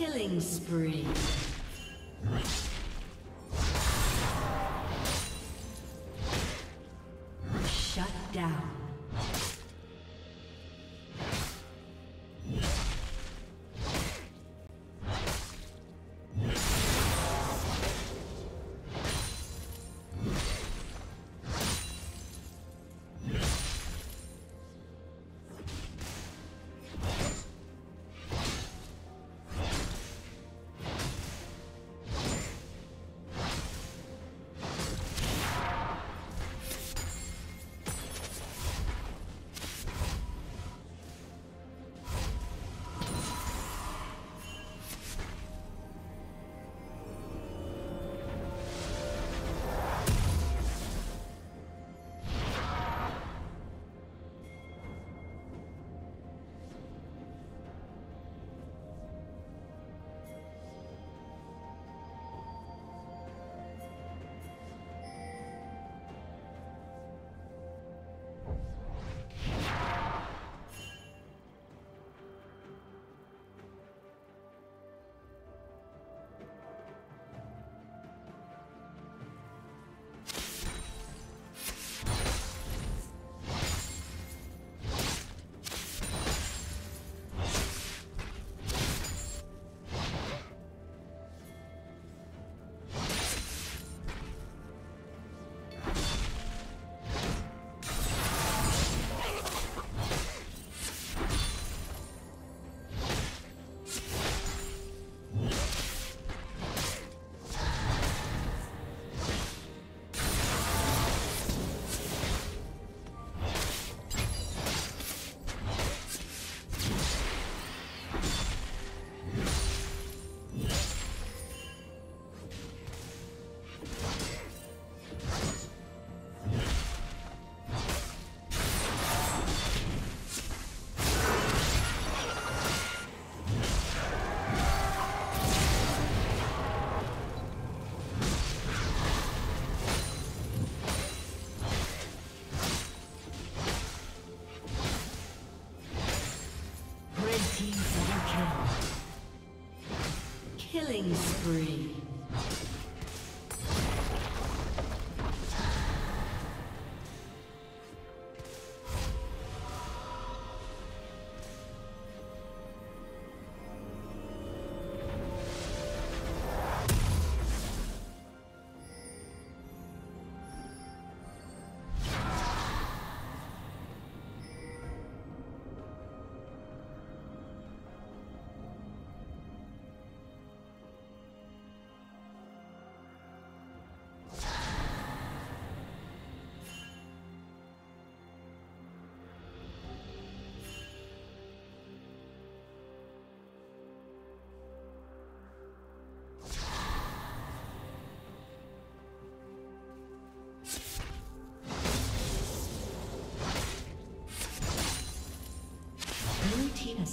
Killing spree. Killing spree.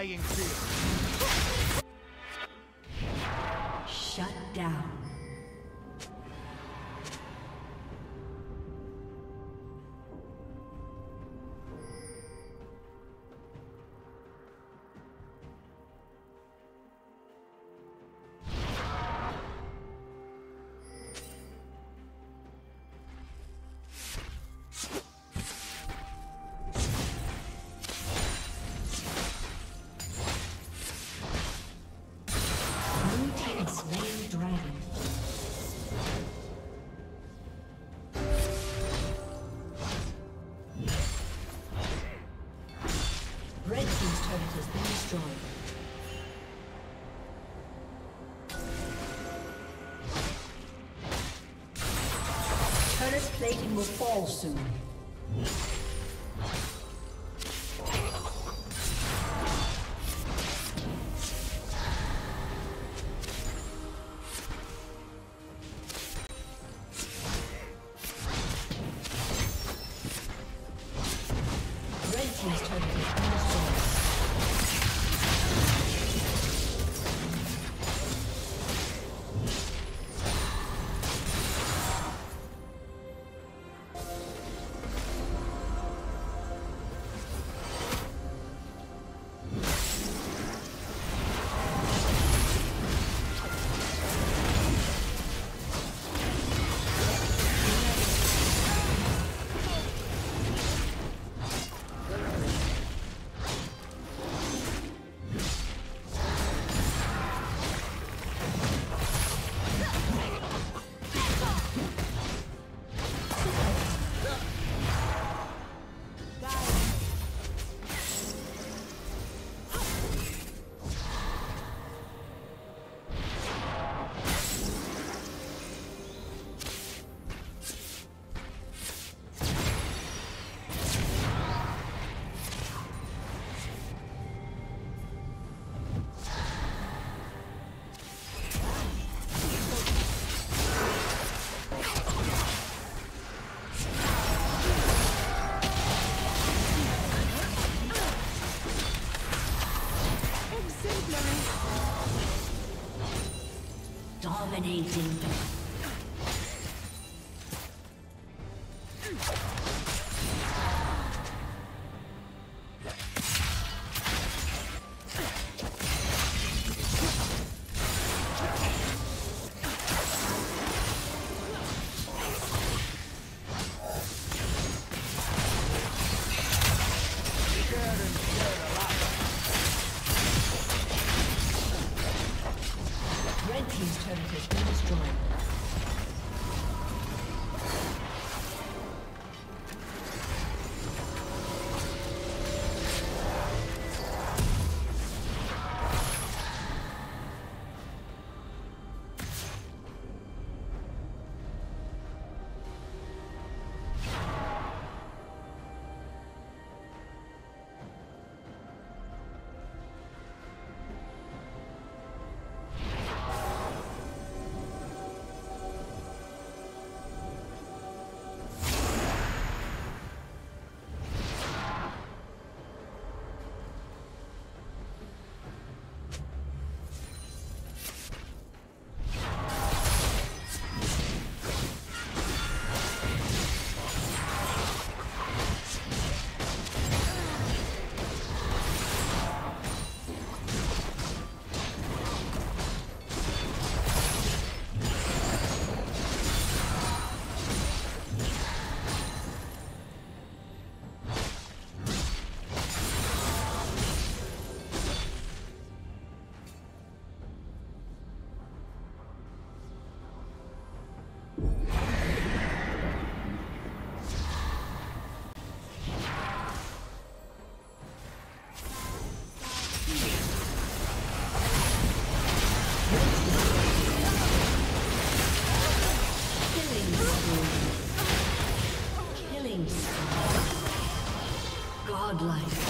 Playing field. Will fall soon. Dominating. life.